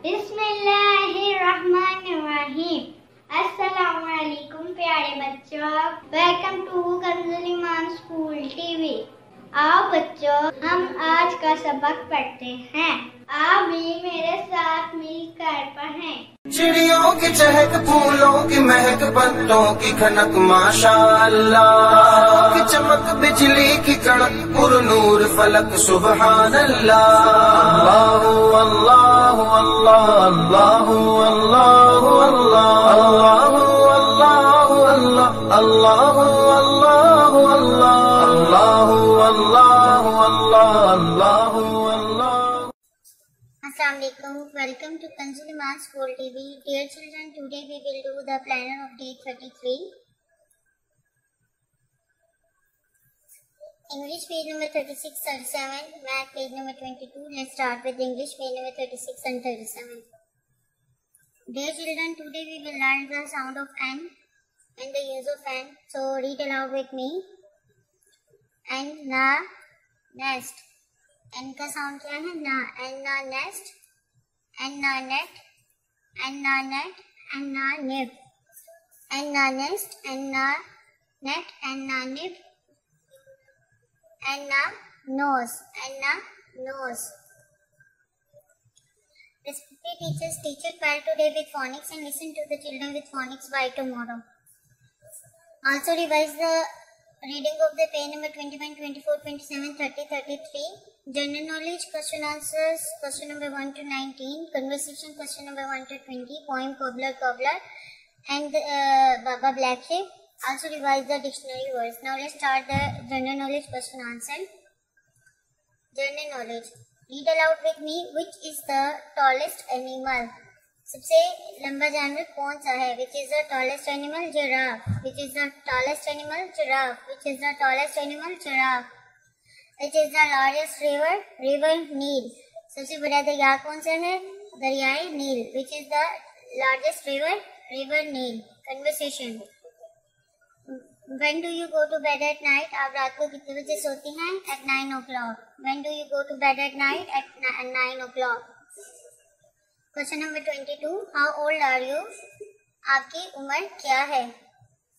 बिस्मिल्लाहिर्रहमानिर्रहीम। अस्सलाम प्यारे बच्चों। वेलकम टू कंजुलिमान स्कूल टीवी। आओ बच्चों हम आज का सबक पढ़ते हैं। आप भी मेरे साथ मिलकर पढ़ें। चिड़ियों की चहक फूलों की महक पत्तों की खनक माशा अल्लाह की चमक बिजली की कड़क पुर नूर फलक सुबहान अल्लाह अल्लाह अल्लाह अल्लाह अल्लाह अल्लाह अल्लाह अल्लाह अल्लाह अल्लाह अल्लाह Assalamualaikum. Welcome to Kanz ul Iman School TV. Dear children, today we will do the planner of day 33. English page number 36, 37. Math page number 22. Let's start with English page number 36 and 37. Dear children, today we will learn the sound of N and the use of N. So read aloud with me. N, na, nest. N का sound क्या है Na n na nest. Annonate, annonate, annonib. Annonist, annonate, annonib. Anna nose, Anna nose. The speaker teaches teacher 12 today with phonics and listen to the children with phonics by tomorrow. Also revise the reading of the page number 21, 24, 27, 30, 33. General knowledge question answers question number 1 to 19. Conversation question number 1 to 20. Poem cobbler cobbler and uh, Baba Black Sheep. Also revise the dictionary words. Now let's start the general knowledge question answer. General knowledge. Read aloud with me. Which is the tallest animal? सबसे लंबा जानवर कौन सा है which is the tallest animal giraffe which is the tallest animal giraffe which is the tallest animal giraffe which is the largest river river नील सबसे बड़ा दरिया कौन सा है? दरियाई नील which is the largest river river nil conversation When do you go to bed at night? आप रात को कितने बजे सोती हैं? At nine o'clock. When do you go to bed at night? At nine o'clock. Question number twenty two how old are you आपकी उम्र क्या है?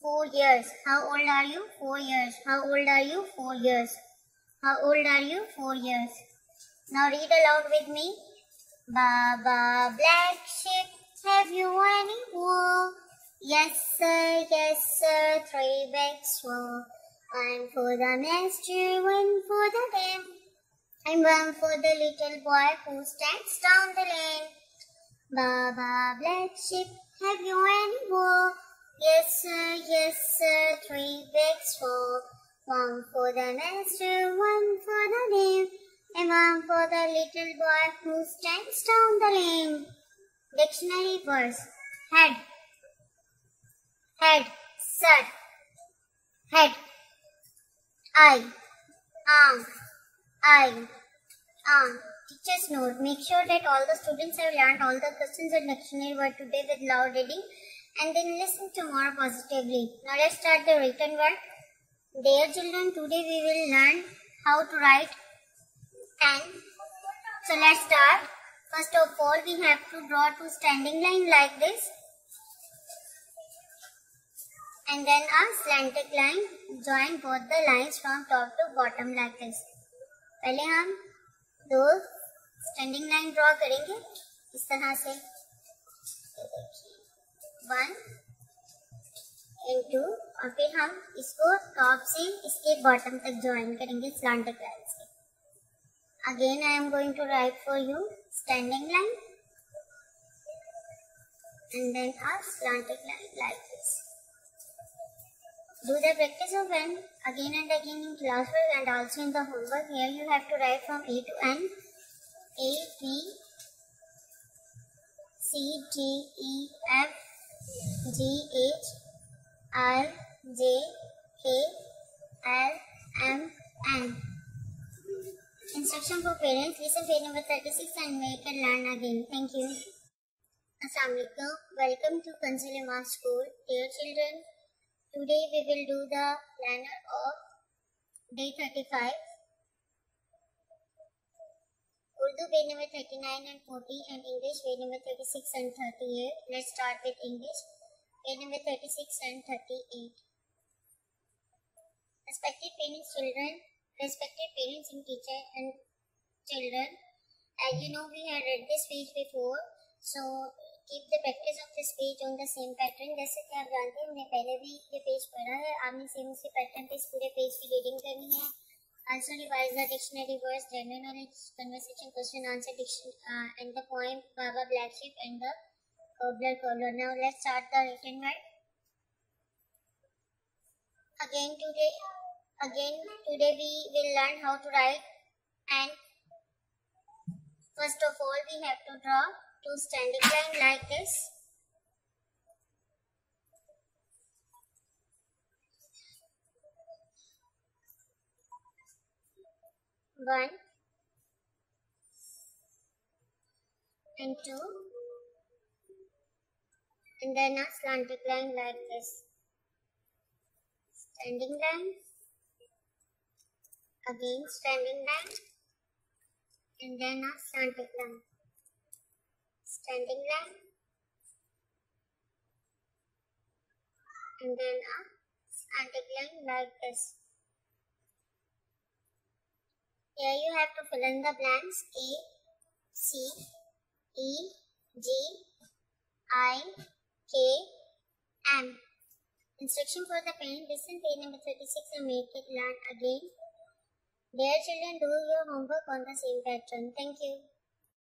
Four years how old are you four years how old are you four years How old are you? Four years. Now read aloud with me. Baba black sheep, have you any wool? Yes sir, yes sir, three bags full. One for the master, one for the dame, and one for the little boy who stands down the lane. Baba black sheep, have you any wool? Yes sir, yes sir, three bags full. One for the master, one for the lamb, and one for the little boy who stands down the lane. Dictionary verse. Head. Head. Sir. Head. Eye. Arm. Eye. Arm. Teacher's note. Make sure that all the students have learned all the questions and dictionary word today with loud reading and then listen tomorrow positively. Now let's start the written word. Dear children, today we will learn how to write N. So let's start. First of all, we have to draw two standing line like this. And then a slanted line. Join both the lines from top to bottom like this. पहले हम दो standing line draw करेंगे इस तरह से one and to और फिर हम इसको टॉप से इसके बॉटम तक ज्वाइन करेंगे स्लांटेड लाइन से again I am going to write for you standing line and then a slanted line like this. Do the practice of N again and again in classwork and also in the homework. Here you have to write from A to N. A, B, C, D, E, F, G, H, I, J, K, L, M, N. Instruction for parents. Listen page number 36 and make and learn again. Thank you. Assalamualaikum. Welcome to Kanz ul Iman School. Dear children, today we will do the planner of day 35. Urdu page number 39 and 40 and English page number 36 and 38. Let's start with English. Number 36 and 38. Respected parents, children, respected parents and teacher and children. As you know, we had read this page before. So keep the practice of this page on the same pattern. जैसे कि आप जानते हैं हमने पहले भी ये page पढ़ा है आपने सेम उसी पैटर्न पे इस पूरे पेज की रीडिंग करनी है Also revise the dictionary words, general knowledge, conversation, question, answer, diction, uh, and the poem Baba Black Sheep and the Cobbler. Now let's start the written word. Again today, again today we will learn how to write and first of all we have to draw two standing line like this. One and two and then a slanted line like this. Standing line, again standing line and then a slanted line. Standing line and then a slanted line like this. Here you have to fill in the blanks A, C, E, G, I, K, M. Instruction for the pen. Listen page number 36 and make it learn again. Dear children, do your homework on the same pattern. Thank you.